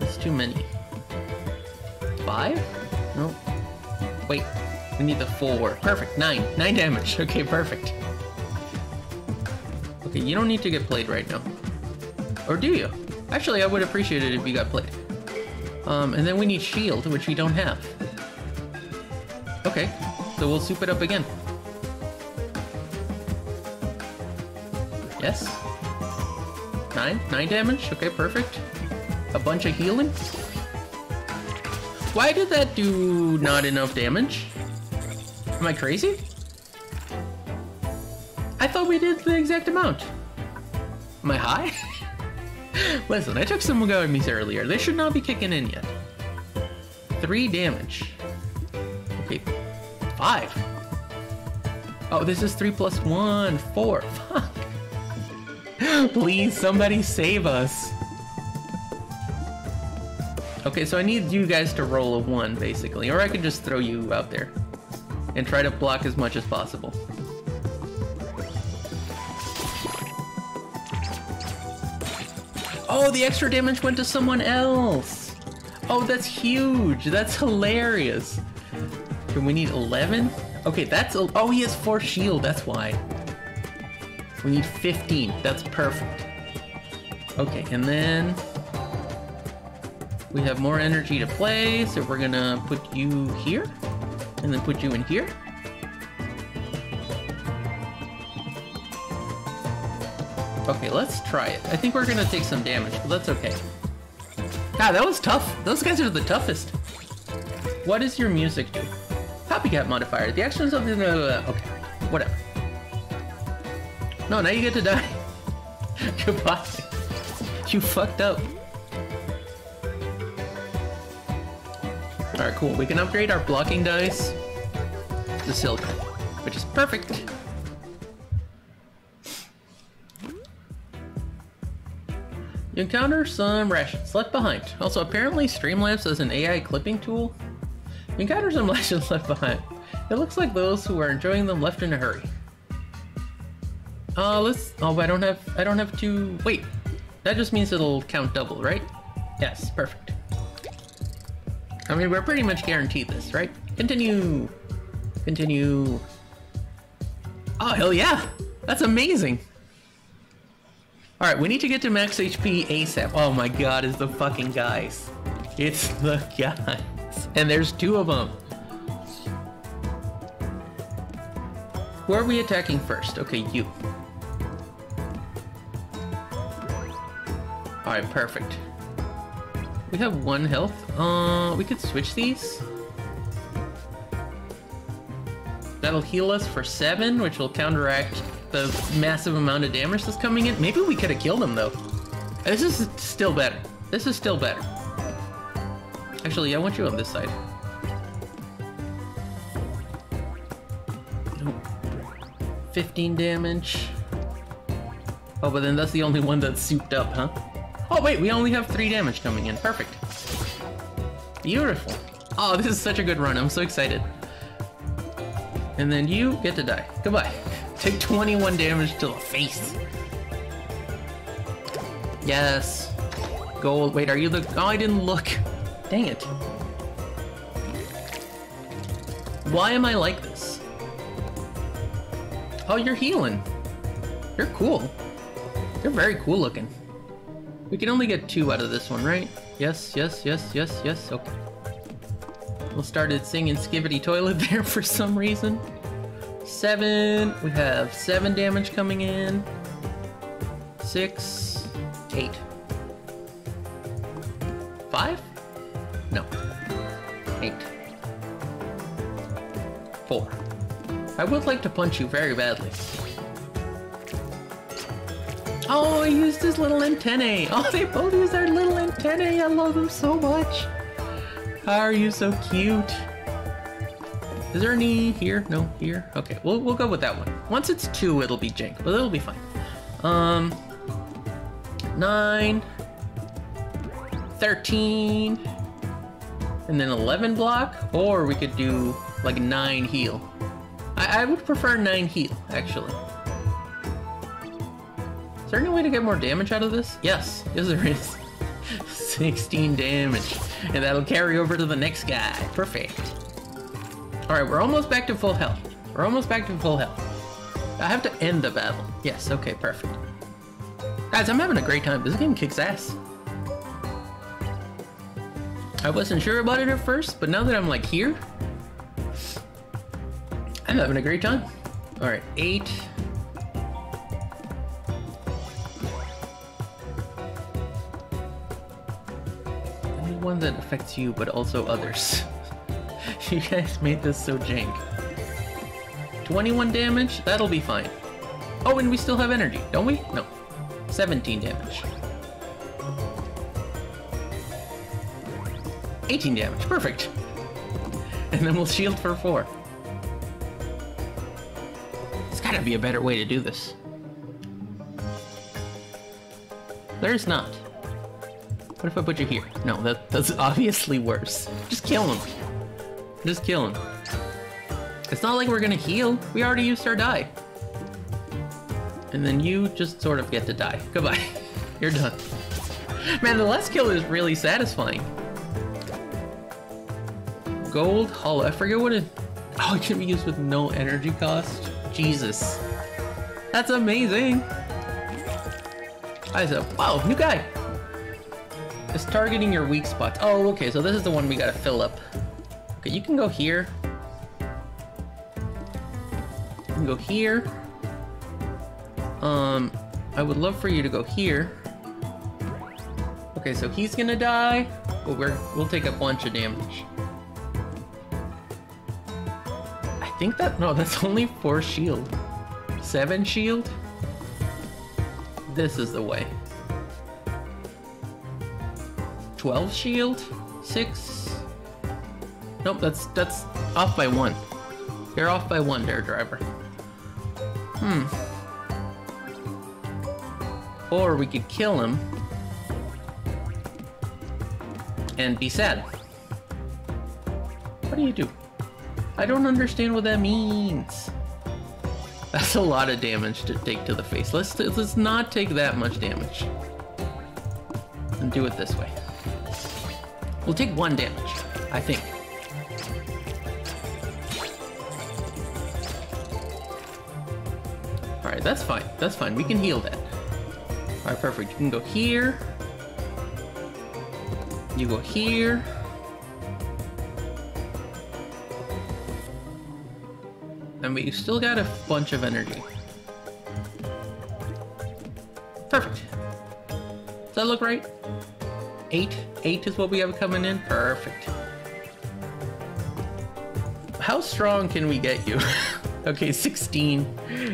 It's too many. Five? No. Wait, we need the four. Perfect, nine. Nine damage. Okay, perfect. Okay, you don't need to get played right now. Or do you? Actually, I would appreciate it if you got played. Um, and then we need shield, which we don't have. Okay, so we'll soup it up again. Yes? Nine? Nine damage? Okay, perfect. A bunch of healing? Why did that do not enough damage? Am I crazy? I thought we did the exact amount. Am I high? Listen, I took some Mugamis earlier. They should not be kicking in yet. Three damage. Okay, five. Oh, this is three plus one. Four. Fuck. Please, somebody save us. Okay, so I need you guys to roll a one, basically. Or I could just throw you out there. And try to block as much as possible. Oh, the extra damage went to someone else. Oh, that's huge. That's hilarious. Okay, we need 11? Okay, that's... Oh, he has 4 shield. That's why. We need 15. That's perfect. Okay, and then... We have more energy to play, so we're gonna put you here. And then put you in here. Okay, let's try it. I think we're gonna take some damage, but that's okay. Ah, that was tough. Those guys are the toughest. What does your music do? Copycat modifier. The actions of the... Uh, okay, whatever. No, now you get to die. Goodbye. You fucked up. Alright, cool. We can upgrade our blocking dice to silver, which is perfect. You encounter some rations left behind. Also, apparently Streamlabs is an AI clipping tool. You encounter some rations left behind. It looks like those who are enjoying them left in a hurry. Uh, let's. Oh, I don't have. I don't have to. Wait, that just means it'll count double, right? Yes, perfect. I mean, we're pretty much guaranteed this, right? Continue. Continue. Oh, hell yeah! That's amazing! Alright, we need to get to max HP ASAP. Oh my god, it's the fucking guys. It's the guys. And there's two of them. Who are we attacking first? Okay, you. Alright, perfect. We have one health. Uh, we could switch these. That'll heal us for seven, which will counteract the massive amount of damage that's coming in. Maybe we could have killed him though. This is still better. This is still better. Actually, I want you on this side. Nope. 15 damage. Oh, but then that's the only one that's souped up, huh? Oh wait, we only have three damage coming in. Perfect. Beautiful. Oh, this is such a good run. I'm so excited. And then you get to die. Goodbye. Take 21 damage to the face. Yes. Gold. Wait, are you the... Oh, I didn't look. Dang it. Why am I like this? Oh, you're healing. You're cool. You're very cool looking. We can only get two out of this one, right? Yes, yes, yes, yes, yes, okay. We'll started singing Skibidi Toilet there for some reason. Seven, we have seven damage coming in. Six, eight. Five? No. Eight. Four. I would like to punch you very badly. Oh, he used his little antennae. Oh, they both use their little antennae. I love them so much. How are you so cute? Is there any here? No, here? Okay, we'll, we'll go with that one. Once it's two, it'll be jank, but it'll be fine. Um, nine, 13, and then 11 block, or we could do like nine heal. I, I would prefer nine heal, actually. Is there any way to get more damage out of this? Yes, yes there is. 16 damage. And that'll carry over to the next guy. Perfect. Alright, we're almost back to full health. We're almost back to full health. I have to end the battle. Yes, okay, perfect. Guys, I'm having a great time. This game kicks ass. I wasn't sure about it at first, but now that I'm like here, I'm having a great time. Alright, eight. one that affects you, but also others. you guys made this so jank. 21 damage? That'll be fine. Oh, and we still have energy, don't we? No. 17 damage. 18 damage, perfect. And then we'll shield for 4. There's gotta be a better way to do this. There's not. What if I put you here? No, that, that's obviously worse. Just kill him. Just kill him. It's not like we're gonna heal. We already used our die. And then you just sort of get to die. Goodbye. You're done. Man, the last kill is really satisfying. Gold hollow. I forget what it... Oh, it can be used with no energy cost? Jesus. That's amazing. I said, wow, new guy. It's targeting your weak spots. Oh, okay, so this is the one we gotta fill up. Okay, you can go here. You can go here. Um, I would love for you to go here. Okay, so he's gonna die, but we're we'll take a bunch of damage. I think that no, that's only four shield. Seven shield? This is the way. 12 shield? Six? Nope, that's that's off by one. You're off by one there, driver. Hmm. Or we could kill him and be sad. What do you do? I don't understand what that means. That's a lot of damage to take to the face. Let's let's not take that much damage. And do it this way. We'll take one damage, I think. That's fine. That's fine. We can heal that. Alright, perfect. You can go here. You go here. And we still got a bunch of energy. Perfect. Does that look right? Eight? Eight is what we have coming in? Perfect. How strong can we get you? okay, 16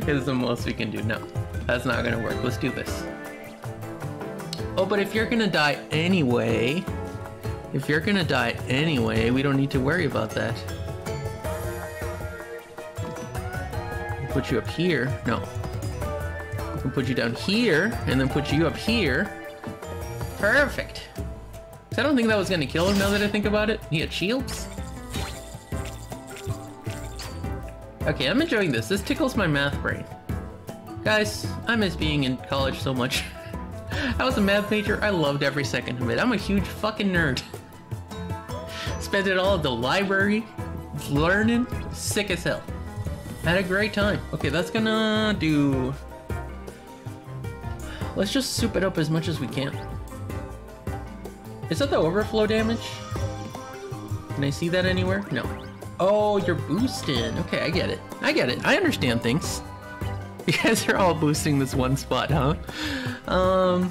is the most we can do. No, that's not gonna work. Let's do this. Oh, but if you're gonna die anyway, if you're gonna die anyway, we don't need to worry about that. Put you up here. No. We can put you down here, and then put you up here. Perfect. I don't think that was gonna kill him now that I think about it. He had shields. Okay, I'm enjoying this. This tickles my math brain. Guys, I miss being in college so much. I was a math major. I loved every second of it. I'm a huge fucking nerd. Spent it all at the library, learning, sick as hell. Had a great time. Okay, that's gonna do... Let's just soup it up as much as we can. Is that the overflow damage? Can I see that anywhere? No. Oh, you're boosting. Okay, I get it. I get it. I understand things. Because You guys are all boosting this one spot, huh? Um...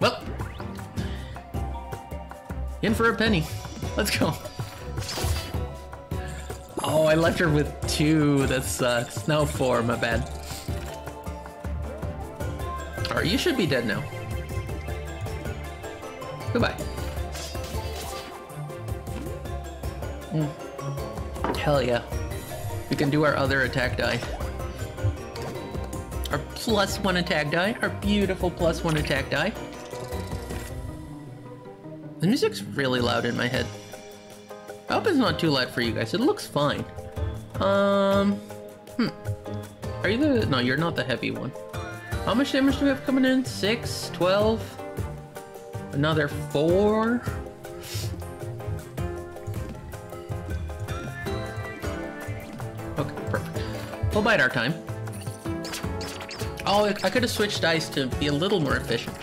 Well. In for a penny. Let's go. Oh, I left her with two. That sucks. No, four. My bad. Alright, you should be dead now. Goodbye. Mm. Hell yeah. We can do our other attack die. Our plus one attack die. Our beautiful plus one attack die. The music's really loud in my head. I hope it's not too loud for you guys. It looks fine. Um, hmm. Are you the... No, you're not the heavy one. How much damage do we have coming in? Six? Twelve? Another four? We'll bide our time. Oh, I could have switched dice to be a little more efficient.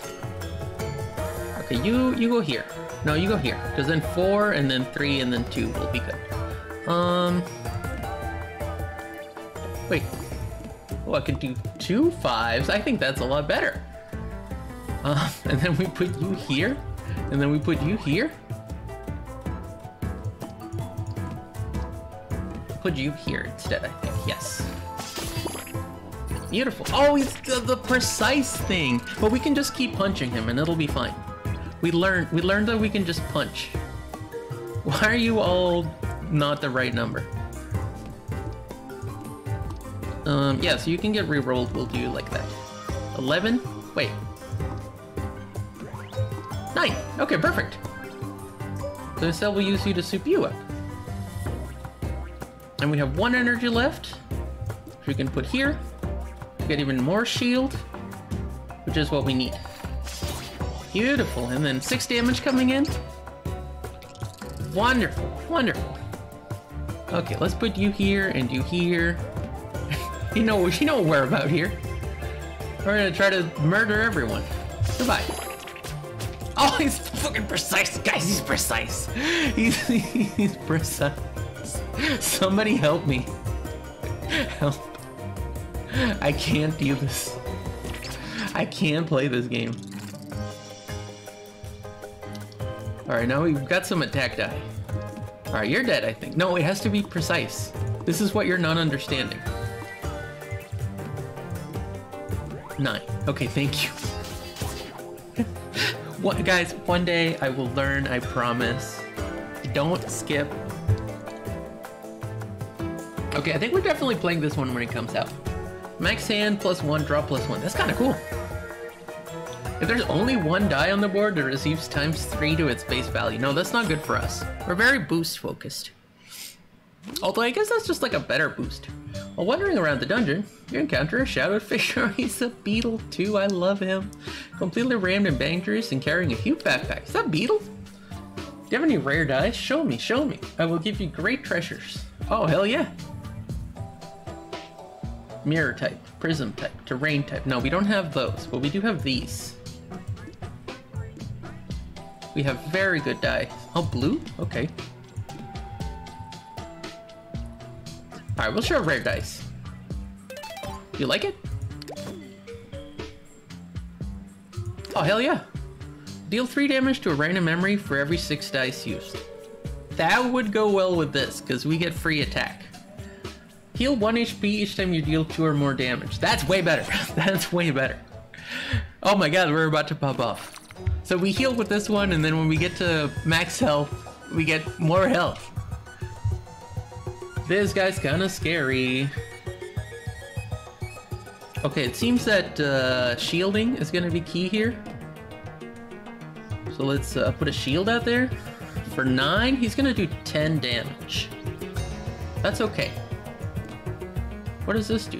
Okay, you you go here. No, you go here. Because then four, and then three, and then two will be good. Um... Wait. Oh, I could do two fives. I think that's a lot better. Uh, and then we put you here, and then we put you here. Put you here instead, I think. Yes. Beautiful. Oh, he's the, the, precise thing. But we can just keep punching him and it'll be fine. We learned we learned that we can just punch. Why are you all not the right number? Um, yeah, so you can get re-rolled. We'll do like that. 11? Wait. 9. Okay, perfect. So instead we'll use you to soup you up. And we have one energy left. Which we can put here to get even more shield, which is what we need. Beautiful, and then six damage coming in. Wonderful, wonderful. Okay, let's put you here and you here. you know, you know we're about here. We're gonna try to murder everyone. Goodbye. Oh, he's fucking precise, guys. He's precise. He's he's precise. Somebody help me. Help. I can't do this. I can't play this game. Alright, now we've got some attack die. Alright, you're dead, I think. No, it has to be precise. This is what you're not understanding. Nine. Okay, thank you. what, guys, one day I will learn, I promise. Don't skip. Okay, I think we're definitely playing this one when it comes out. Max hand plus one, draw plus one. That's kind of cool. If there's only one die on the board, it receives times three to its base value. No, that's not good for us. We're very boost focused. Although I guess that's just like a better boost. While wandering around the dungeon, you encounter a shadowed figure. He's a beetle too, I love him. Completely rammed in bang juice and carrying a huge backpack. Is that beetle? Do you have any rare dice? Show me, show me. I will give you great treasures. Oh, hell yeah. Mirror type, prism type, terrain type. No, we don't have those, but we do have these. We have very good die. Oh, blue? Okay. Alright, we'll show rare dice. You like it? Oh, hell yeah. Deal 3 damage to a random memory for every 6 dice used. That would go well with this, because we get free attack. Heal 1 HP each time you deal 2 or more damage. That's way better. That's way better. Oh my god, we're about to pop off. So we heal with this one, and then when we get to max health, we get more health. This guy's kind of scary. Okay, it seems that uh, shielding is going to be key here. So let's uh, put a shield out there. For 9, he's going to do 10 damage. That's okay. What does this do?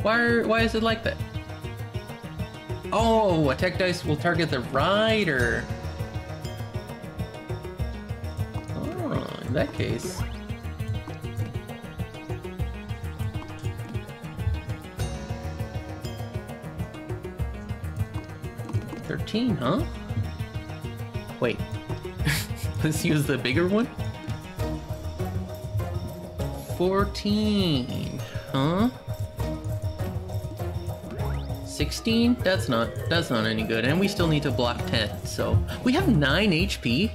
Why, why is it like that? Oh, attack dice will target the rider. Oh, in that case. Thirteen, huh? Wait. Let's use the bigger one. Fourteen, huh? 16? That's not, that's not any good. And we still need to block 10, so. We have 9 HP?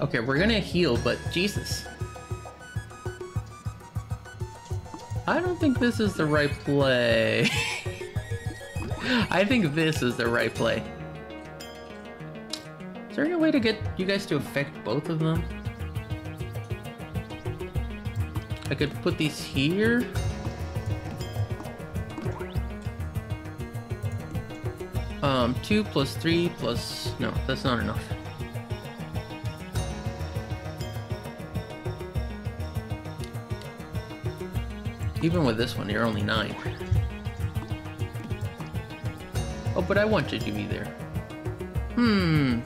Okay, we're gonna heal, but Jesus. I don't think this is the right play. I think this is the right play. Is there any way to get you guys to affect both of them? I could put these here. Um, 2 plus 3 plus... No, that's not enough. Even with this one, you're only 9. Oh, but I wanted to be there. Hmm.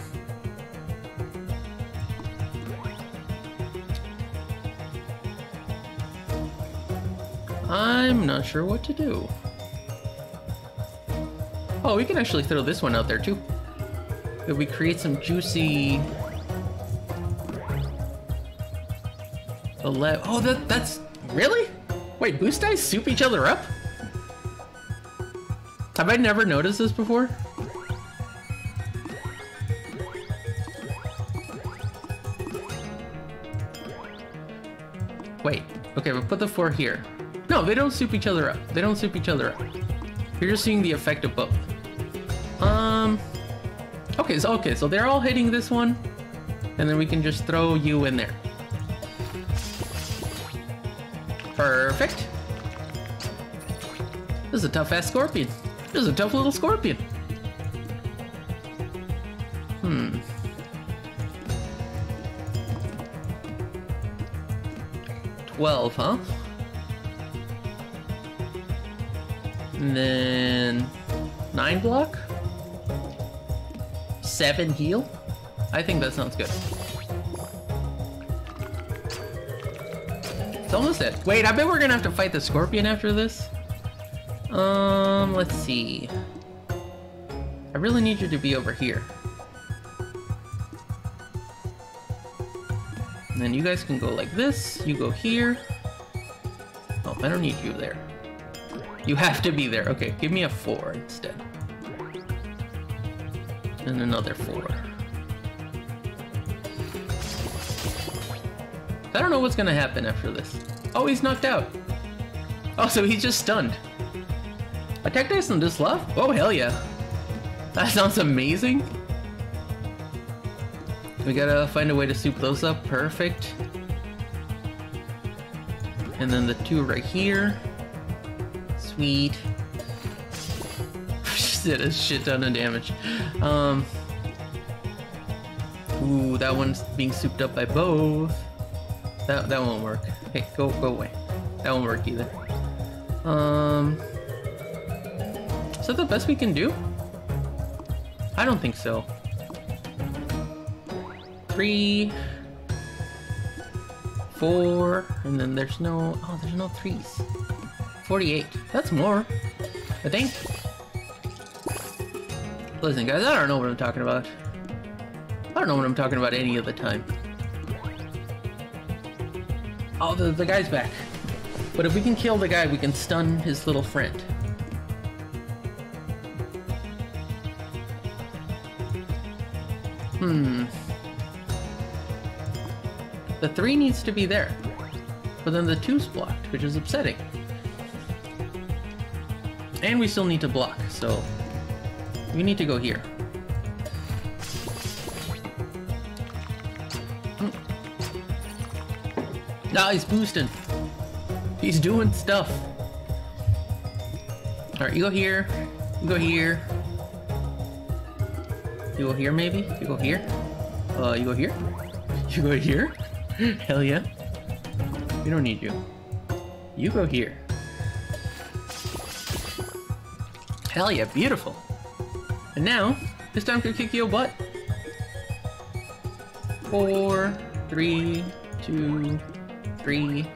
I'm not sure what to do. Oh, we can actually throw this one out there too. If we create some juicy... Oh, that that's... Really? Wait, boost dice soup each other up? Have I never noticed this before? Wait, okay, we'll put the four here. They don't soup each other up. They don't soup each other up. You're just seeing the effect of both. Um. Okay, so okay, so they're all hitting this one, and then we can just throw you in there. Perfect. This is a tough ass scorpion. This is a tough little scorpion. Hmm. Twelve, huh? And then nine block? Seven heal? I think that sounds good. It's almost it. Wait, I bet we're gonna have to fight the scorpion after this. Um, let's see. I really need you to be over here. And then you guys can go like this, you go here. I don't need you there. You have to be there. Okay, give me a four instead. And another four. I don't know what's gonna happen after this. Oh, he's knocked out. Oh, so he's just stunned. Attack dice on this love? Oh, hell yeah. That sounds amazing. We gotta find a way to soup those up. Perfect. And then the two right here. Sweet. did a shit ton of damage. Um. Ooh, that one's being souped up by both. That that won't work. Hey, go go away. That won't work either. Um. Is that the best we can do? I don't think so. Three, four, and then there's no, oh, there's no threes. 48. That's more, I think. Listen, guys, I don't know what I'm talking about. I don't know what I'm talking about any of the time. Oh, the, the guy's back. But if we can kill the guy, we can stun his little friend. Hmm. The three needs to be there. But then the two's blocked, which is upsetting. And we still need to block, so we need to go here. Nah, he's boosting. He's doing stuff. Alright, you go here. You go here. You go here, maybe? You go here? Uh, you go here? You go here? Hell yeah. We don't need you. You go here. Hell yeah, beautiful. And now, this time to kick your butt. Four, three, two, three.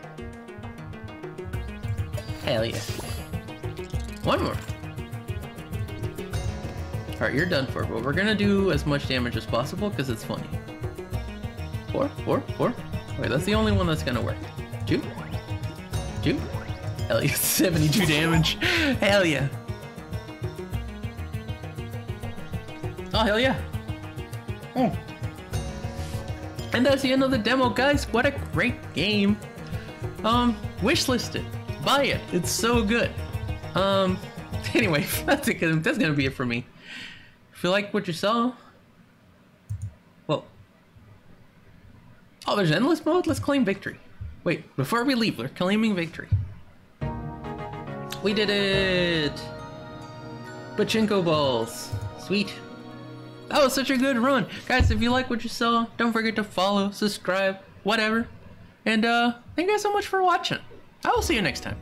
Hell yeah. One more. Alright, you're done for, but we're gonna do as much damage as possible because it's funny. Four, four, four. Wait, that's the only one that's gonna work. Two, two. Hell yeah, 72 damage. Hell yeah. Oh, hell yeah. Oh. And that's the end of the demo, guys. What a great game. Um, wishlisted. Buy it. It's so good. Um, anyway, that's it. That's gonna be it for me. If you like what you saw, well, oh, there's endless mode. Let's claim victory. Wait, before we leave, we're claiming victory. We did it! Pachinko balls. Sweet. That was such a good run. Guys, if you like what you saw, don't forget to follow, subscribe, whatever. And uh, thank you guys so much for watching. I will see you next time.